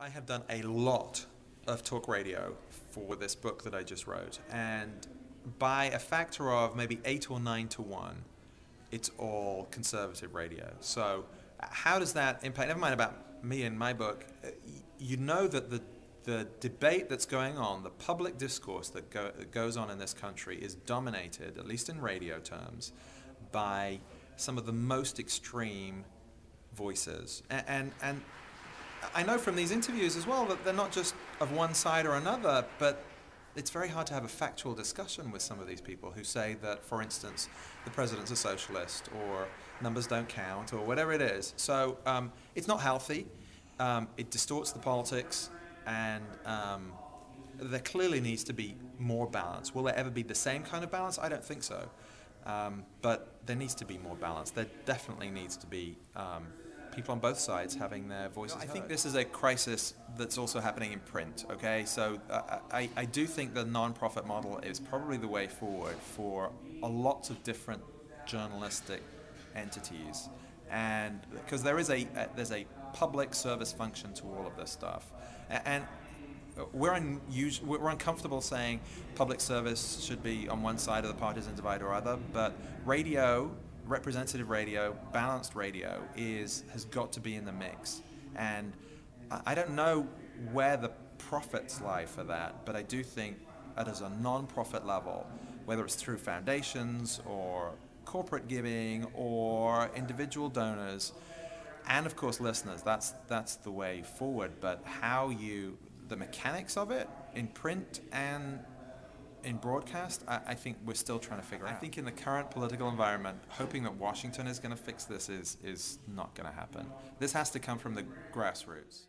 I have done a lot of talk radio for this book that I just wrote, and by a factor of maybe eight or nine to one, it's all conservative radio. So, how does that impact? Never mind about me and my book. Uh, you know that the the debate that's going on, the public discourse that, go, goes on in this country, is dominated, at least in radio terms, by some of the most extreme voices. And, and, and I know from these interviews as well that they're not just of one side or another, but it's very hard to have a factual discussion with some of these people who say that, for instance, the president's a socialist or numbers don't count or whatever it is. So um, it's not healthy. Um, it distorts the politics and um, there clearly needs to be more balance. Will there ever be the same kind of balance? I don't think so. Um, but there needs to be more balance. There definitely needs to be um, people on both sides having their voices. I think this is a crisis that's also happening in print. Okay, so uh, uh, I, I do think the non-profit model is probably the way forward for a lot of different journalistic entities, and because there is a, a there's a public service function to all of this stuff. And uh, we're, unus- we're uncomfortable saying public service should be on one side of the partisan divide or other, but radio, representative radio, balanced radio, is has got to be in the mix. And I don't know where the profits lie for that, but I do think that as a non-profit level, whether it's through foundations or corporate giving or individual donors, and of course listeners. That's that's the way forward. But how you the mechanics of it in print and in broadcast, I, I, think we're still trying to figure out. I think in the current political environment, hoping that Washington is going to fix this is is not going to happen. This has to come from the grassroots.